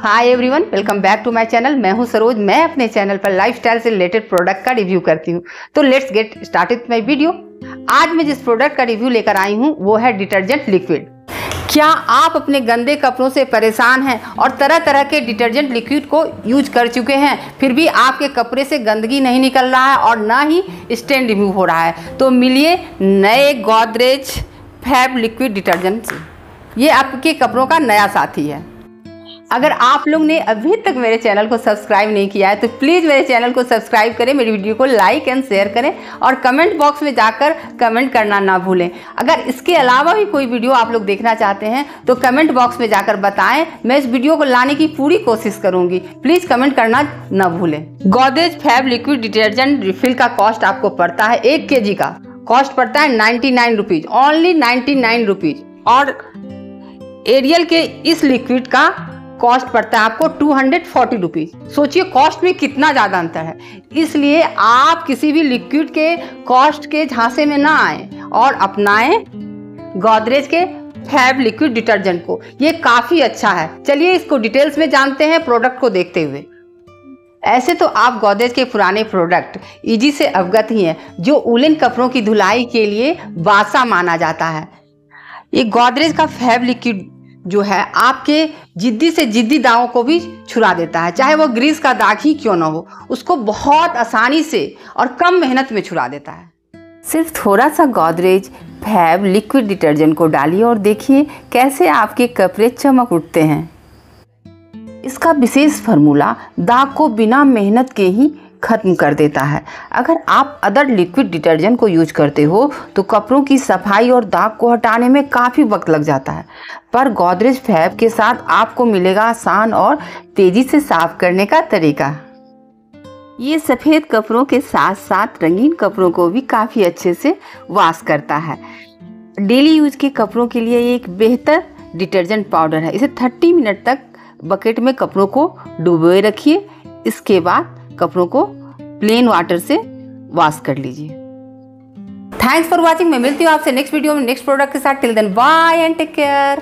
Hi everyone welcome back to my channel मैं हूँ सरोज। मैं अपने चैनल पर लाइफस्टाइल से रिलेटेड प्रोडक्ट का रिव्यू करती हूँ। तो let's get started my video आज मैं जिस प्रोडक्ट का रिव्यू लेकर आई हूँ, वो है डिटर्जेंट लिक्विड क्या आप अपने गंदे कपड़ों से परेशान हैं और तरह तरह के डिटर्जेंट लिक्विड को यूज़ कर चुके हैं? फिर भी आपके कपड़े से गंदगी नहीं निकल रहा है और ना ही स्टेन रिमूव हो रहा है। तो मिलिए नए गोदरेज फैब लिक्विड डिटर्जेंट ये आपके कपड़ों का नया साथी है। अगर आप लोग ने अभी तक मेरे चैनल को सब्सक्राइब नहीं किया है तो प्लीज़ मेरे चैनल को सब्सक्राइब करें, मेरी वीडियो को लाइक एंड शेयर करें और कमेंट बॉक्स में जाकर कमेंट करना ना भूलें। अगर इसके अलावा भी कोई वीडियो आप लोग देखना चाहते हैं तो कमेंट बॉक्स में जाकर बताएँ, मैं इस वीडियो को लाने की पूरी कोशिश करूँगी। प्लीज़ कमेंट करना ना भूलें। Godrej Fab liquid detergent refill का कॉस्ट आपको पड़ता है एक के का। कॉस्ट पड़ता है ninety nine rupees, only ninety nine rupees. और एरियल के इस लिक्विड का कॉस्ट पड़ता है आपको टू हंड्रेड फोर्टी रुपीज़ सोचिए कॉस्ट में कितना ज़्यादा अंतर है। इसलिए आप किसी भी लिक्विड के कॉस्ट के झांसे में ना आए और अपनाएँ गोदरेज के फैब लिक्विड डिटर्जेंट को। ये काफ़ी अच्छा है। चलिए, इसको डिटेल्स में जानते हैं प्रोडक्ट को देखते हुए। ऐसे तो आप गोदरेज के पुराने प्रोडक्ट इजी से अवगत ही हैं, जो उलन कपड़ों की धुलाई के लिए बासा माना जाता है। ये गोदरेज का फैब लिक्विड जो है आपके जिद्दी से जिद्दी दागों को भी छुरा देता है। चाहे वो ग्रीस का दाग ही क्यों ना हो, उसको बहुत आसानी से और कम मेहनत में छुरा देता है। सिर्फ़ थोड़ा सा गोदरेज, फैब, लिक्विड डिटर्जेंट को डालिए और देखिए कैसे आपके कपड़े चमक उठते हैं। इसका विशेष फार्मूला दाग को बिना मेहनत के ही ख़त्म कर देता है। अगर आप अदर लिक्विड डिटर्जेंट को यूज़ करते हो तो कपड़ों की सफ़ाई और दाग को हटाने में काफ़ी वक्त लग जाता है। पर गोदरेज फैब के साथ आपको मिलेगा आसान और तेज़ी से साफ़ करने का तरीका। ये सफ़ेद कपड़ों के साथ साथ रंगीन कपड़ों को भी काफ़ी अच्छे से वाश करता है। डेली यूज़ के कपड़ों के लिए एक बेहतर डिटर्जेंट पाउडर है। इसे 30 मिनट तक बकेट में कपड़ों को डुबोए रखिए। इसके बाद कपड़ों को प्लेन वाटर से वॉश कर लीजिए। थैंक्स फॉर वॉचिंग मैं मिलती हूँ आपसे नेक्स्ट वीडियो में नेक्स्ट प्रोडक्ट के साथ। Till then bye and take care